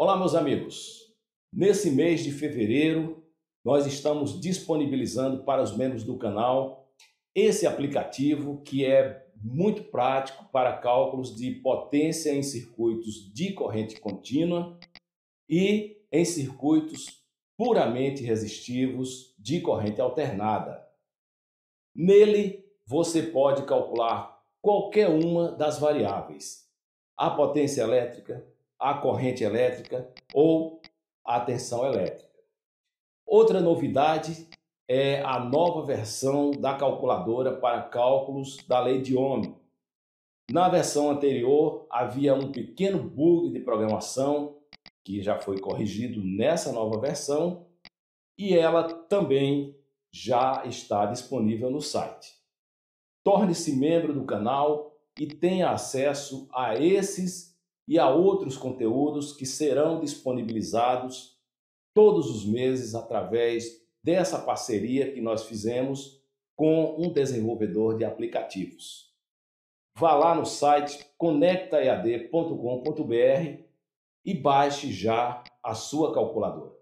Olá, meus amigos. Nesse mês de fevereiro, nós estamos disponibilizando para os membros do canal esse aplicativo que é muito prático para cálculos de potência em circuitos de corrente contínua e em circuitos puramente resistivos de corrente alternada. Nele, você pode calcular qualquer uma das variáveis: a potência elétrica, a corrente elétrica ou a tensão elétrica. Outra novidade é a nova versão da calculadora para cálculos da lei de Ohm. Na versão anterior havia um pequeno bug de programação que já foi corrigido nessa nova versão e ela também já está disponível no site. Torne-se membro do canal e tenha acesso a esses e a outros conteúdos que serão disponibilizados todos os meses através dessa parceria que nós fizemos com um desenvolvedor de aplicativos. Vá lá no site conectaead.com.br e baixe já a sua calculadora.